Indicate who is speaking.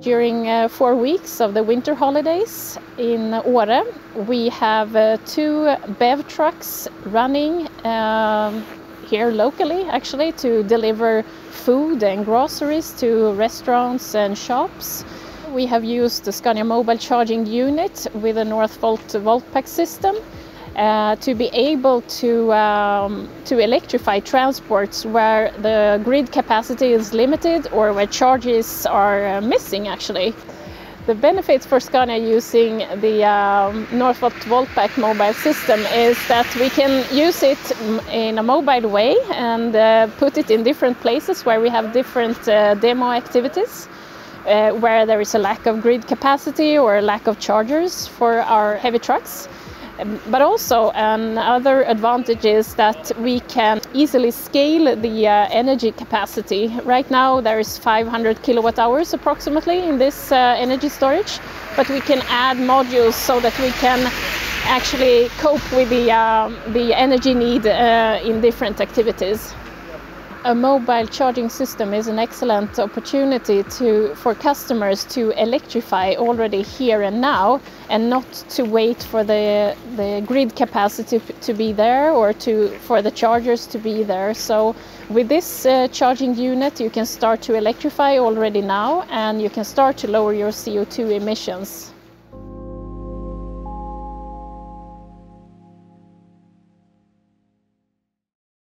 Speaker 1: During uh, four weeks of the winter holidays in Åre, we have uh, two BEV trucks running um, here locally actually to deliver food and groceries to restaurants and shops. We have used the Scania mobile charging unit with a Northvolt Voltpack system uh, to be able to, um, to electrify transports where the grid capacity is limited or where charges are uh, missing actually. The benefits for Scania using the um, Northvolt Voltpack mobile system is that we can use it in a mobile way and uh, put it in different places where we have different uh, demo activities. Uh, where there is a lack of grid capacity or a lack of chargers for our heavy trucks. Um, but also another advantage is that we can easily scale the uh, energy capacity. Right now there is 500 kilowatt hours approximately in this uh, energy storage, but we can add modules so that we can actually cope with the, uh, the energy need uh, in different activities a mobile charging system is an excellent opportunity to, for customers to electrify already here and now and not to wait for the, the grid capacity to be there or to, for the chargers to be there. So with this uh, charging unit you can start to electrify already now and you can start to lower your CO2 emissions.